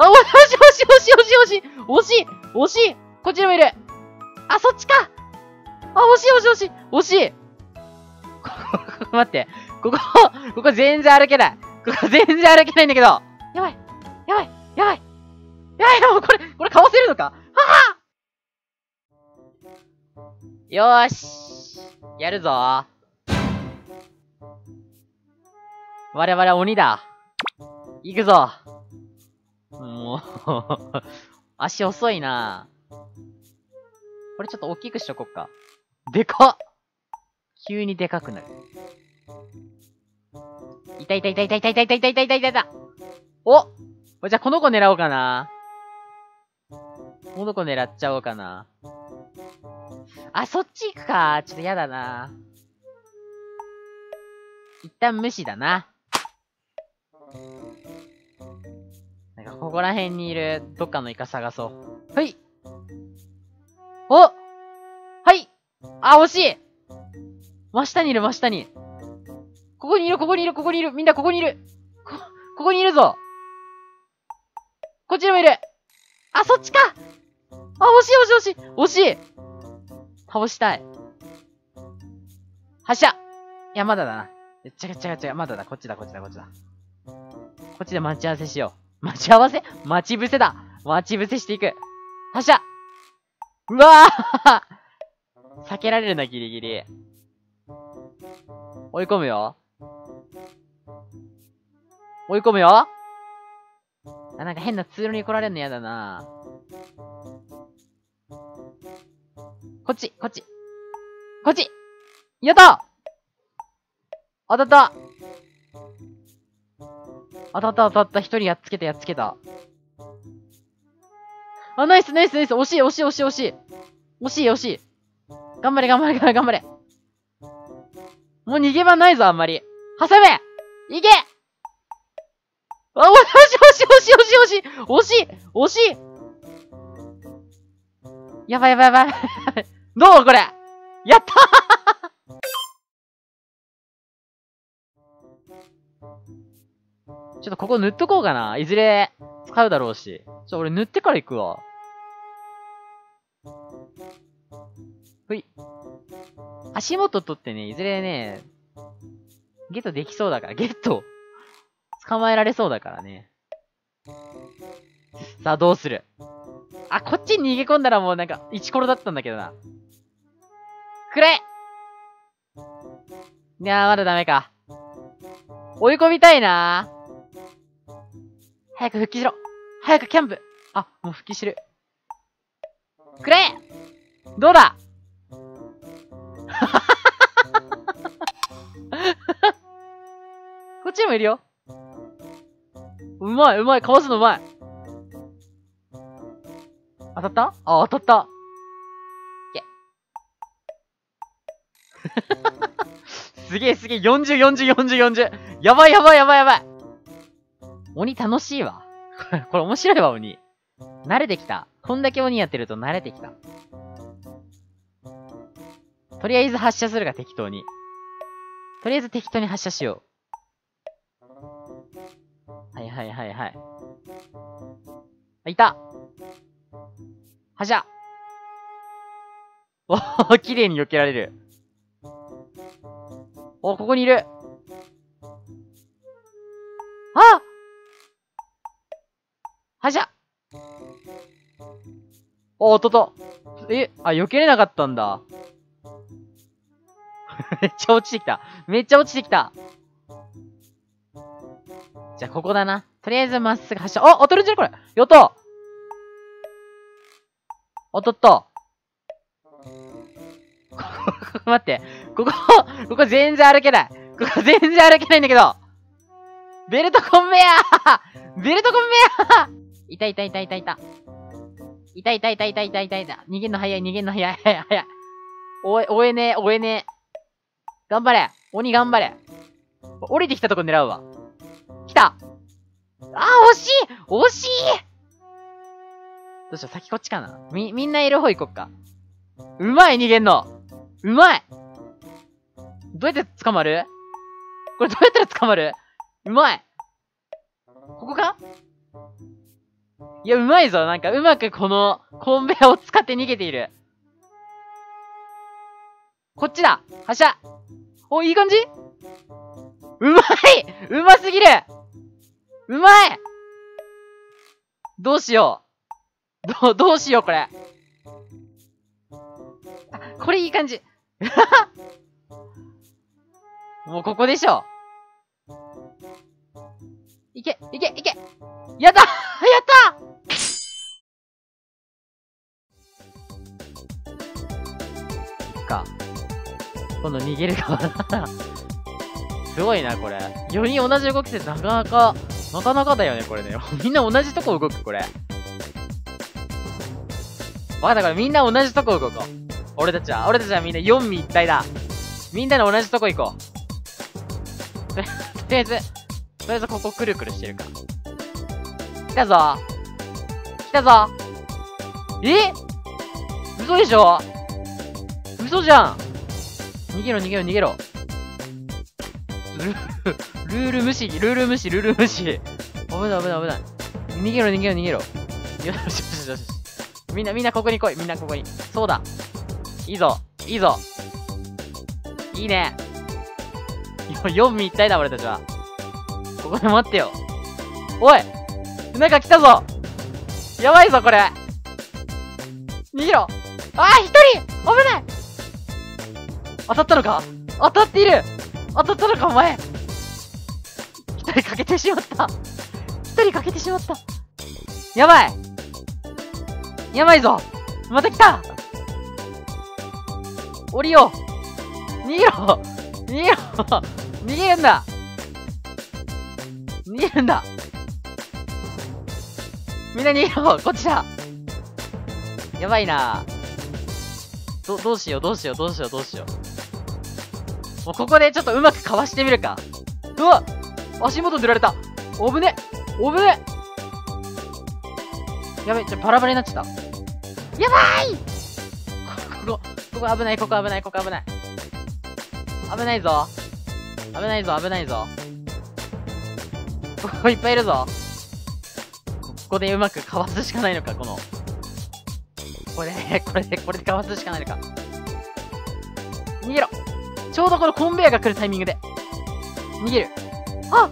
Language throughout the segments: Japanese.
あ、惜しい惜しい惜しい惜しい惜しい惜しい惜しこっちにもいるあ、そっちかあ、惜しい惜しい惜しい惜しいここ、待って。ここ、ここ全然歩けない。ここ全然歩けないんだけど。やばいやばいやばいやばいもうこれ、これかわせるのかははよーし。やるぞ。我々鬼だ。行くぞ。足遅いなこれちょっと大きくしとこっか。でかっ急にでかくなる。いたいたいたいたいたいたいたいたいたいたいたいたおじゃあこの子狙おうかな。この子狙っちゃおうかな。あ、そっち行くか。ちょっとやだな。一旦無視だな。ここら辺にいる、どっかのイカ探そう。はい。おはいあ、惜しい真下にいる、真下に。ここにいる、ここにいる、ここにいる。みんなここにいる。こ、ここにいるぞ。こっちにもいる。あ、そっちかあ、惜しい惜しい惜しい惜しい倒したい。発射いや、まだだな。違う違う違う、まだだ。こっちだ、こっちだ、こっちだ。こっちで待ち合わせしよう。待ち合わせ待ち伏せだ待ち伏せしていく。発射うわぁ避けられるな、ギリギリ。追い込むよ。追い込むよ。あ、なんか変な通路に来られるの嫌だなこっち、こっち。こっちやった当たった当たった当たった。一人やっつけたやっつけた。あ、ナイスナイスナイス。惜しい惜しい惜しい惜しい。惜しい惜しい。頑張れ頑張れ頑張れもう逃げ場ないぞ、あんまり。挟め！いけあ、惜しい惜しい惜しい惜しい惜しい惜しいやばいやばいやばい。どうこれ？やったちょっとここ塗っとこうかな。いずれ使うだろうし。ちょ、俺塗ってから行くわ。ほい。足元取ってね、いずれね、ゲットできそうだから、ゲット捕まえられそうだからね。さあ、どうするあ、こっちに逃げ込んだらもうなんか、イチコロだったんだけどな。くれいやー、まだダメか。追い込みたいなー早く復帰しろ早くキャンプあ、もう復帰してる。くれどうだ こっちにもいるよ。うまい、うまい、かわすのうまい。当たった？あ、当たった。すげえすげえ、40、40、40、40。やばいやばいやばいやばい。鬼楽しいわ。これ面白いわ、鬼。慣れてきた。こんだけ鬼やってると慣れてきた。とりあえず発射するが適当に。とりあえず適当に発射しよう。はいはいはいはい。あ、いたはしゃおお、綺麗に避けられる。お、ここにいる。お、おとと。え、あ、避けれなかったんだ。めっちゃ落ちてきた。めっちゃ落ちてきた。じゃあ、ここだな。とりあえずまっすぐ走っあ当たるんじゃねこれやった当たった待って。ここ、ここ全然歩けない。ここ全然歩けないんだけど。ベルトコンベアベルトコンベアいたいたいたいたいた。いたいたいたいたいたいたい。た。逃げんの早い、逃げんの早い、早い、早い。おえ、追えねえ、追えねえ。頑張れ。鬼頑張れ。降りてきたとこ狙うわ。来た。あー、惜しい。惜しい。どうしよう、先こっちかな。み、みんないる方行こっか。うまい、逃げんの。うまい。どうやって捕まる？これどうやったら捕まる？うまい。ここか？いや、うまいぞ。なんか、うまくこの、コンベアを使って逃げている。こっちだ発射お、いい感じ？うまいうますぎるうまいどうしよう。ど、どうしよう、これ。あ、これいい感じ。もうここでしょ。いけ、いけ、いけやった やったか。今度逃げる側だ すごいな、これ。4人同じ動きってなかなか、なかなかだよね、これね。みんな同じとこ動く、これ。わかった、これみんな同じとこ動こう。俺たちは、俺たちはみんな4味一体だ。みんなで同じとこ行こう。とりあえず、とりあえずここくるくるしてるか。来たぞ来たぞえ？嘘でしょ？嘘じゃん逃げろ逃げろ逃げろ。ルール無視、ルール無視、ルール無視。危ない危ない危ない。逃げろ逃げろ逃げろ。よしよしよしよし。みんなみんなここに来い。みんなここに。そうだ。いいぞ。いいぞ。いいね。4味一体だ俺たちは。ここで待ってよ。おいなんか来たぞやばいぞこれ逃げろあー一人危ない当たったのか？当たっている。当たったのかお前？一人かけてしまった。一人かけてしまった。やばい。やばいぞ。また来た。降りよう。逃げろ。逃げろ。逃げるんだ。逃げるんだ。みんな逃げろ。こっちだ。やばいな。ど、どうしよう、どうしよう、どうしよう、どうしよう。もうここでちょっとうまくかわしてみるか。うわ足元塗られたおぶねおぶねやべ、ちょ、バラバラになっちゃった。やばいここ、ここ危ない、ここ危ない、ここ危ない。危ないぞ。危ないぞ、危ないぞ。ここいっぱいいるぞ。ここでうまくかわすしかないのか、この。これで、これで、これでかわすしかないのか。ちょうどこのコンベヤーが来るタイミングで。逃げる。はっ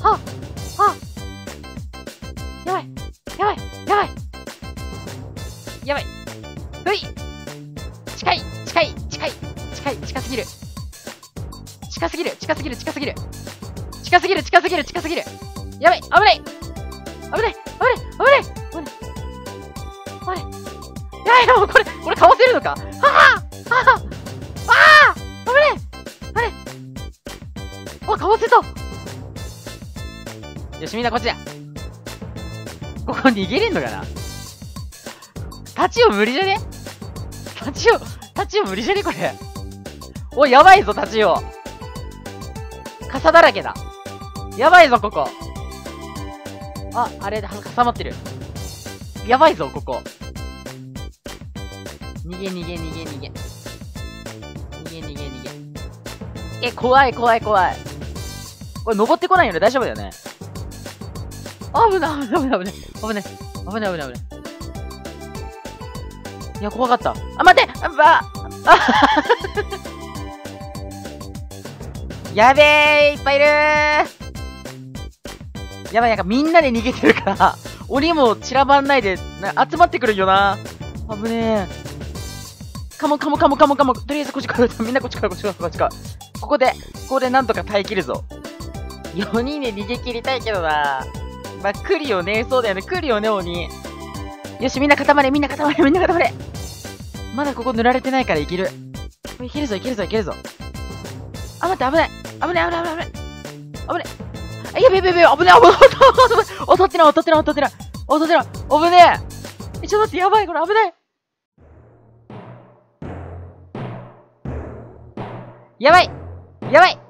はっはっやばい。やばい。やばい。やばい。ふい。近い。近い。近い。近い。近すぎる。近すぎる。近すぎる。近すぎる。近すぎる。近すぎる。近すぎる。やばい。危ない。危ない。危ない。危ない。危ない。危ない。いやい。やもうこれこれかわせるのか？はははしみんなこっちだここ逃げれんのかな？立ちを無理じゃね立ちを、立ちを無理じゃねこれ。お、やばいぞ、立ちを。傘だらけだ。やばいぞ、ここ。あ、あれ、挟まってる。やばいぞ、ここ。逃げ逃げ逃げ逃げ。逃げ逃げ逃げ。え、怖い怖い怖い。これ登ってこないよね？大丈夫だよね？危ない危ない危ない危ない。危ない危ない危ない危ない。いや、怖かった。あ、待ってあ、ば、あ やべえいっぱいいるやばい、なんかみんなで逃げてるから、鬼も散らばんないで、な集まってくるよな。危ねえ。カモカモカモカモカモ。とりあえずこっち来る。みんなこっち来る、こっち来る、こっち来る。ここで、ここでなんとか耐え切るぞ。4人で逃げ切りたいけどな。まあ、来るよね。そうだよね。来るよね、鬼。よし、みんな固まれ、みんな固まれ、みんな固まれ。まだここ塗られてないからいける。いけるぞ、いけるぞ、いけるぞ。あ、待って、危ない。危ない、危ない、危ない。危ない。あ、やべやべやべ、危ない、危ない、危ない。当たってない、当たってない、当たってない。当たってない。危ねえ。え、ちょっと待って、やばい、これ危ない。やばいやばい